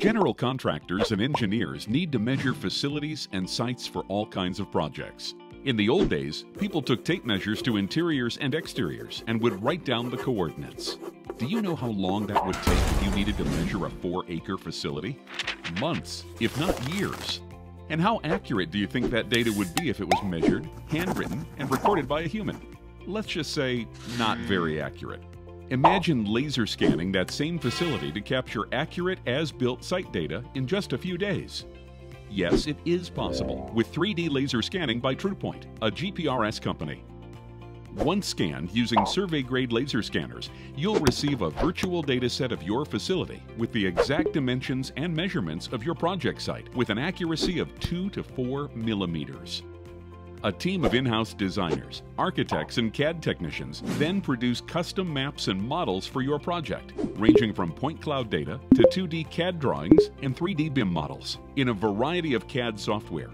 General contractors and engineers need to measure facilities and sites for all kinds of projects. In the old days, people took tape measures to interiors and exteriors and would write down the coordinates. Do you know how long that would take if you needed to measure a four acre facility? Months, if not years. And how accurate do you think that data would be if it was measured, handwritten, and recorded by a human? Let's just say, not very accurate. Imagine laser scanning that same facility to capture accurate as built site data in just a few days. Yes, it is possible with 3D laser scanning by TruePoint, a GPRS company. Once scanned using survey grade laser scanners, you'll receive a virtual data set of your facility with the exact dimensions and measurements of your project site with an accuracy of 2 to 4 millimeters. A team of in-house designers, architects, and CAD technicians then produce custom maps and models for your project, ranging from point cloud data to 2D CAD drawings and 3D BIM models in a variety of CAD software.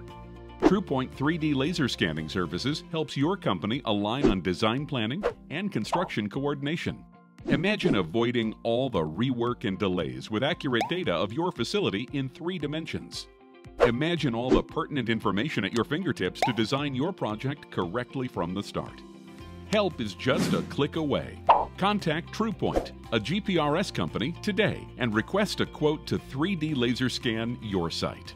TruePoint 3D laser scanning services helps your company align on design planning and construction coordination. Imagine avoiding all the rework and delays with accurate data of your facility in three dimensions. Imagine all the pertinent information at your fingertips to design your project correctly from the start. Help is just a click away. Contact TruePoint, a GPRS company, today and request a quote to 3D laser scan your site.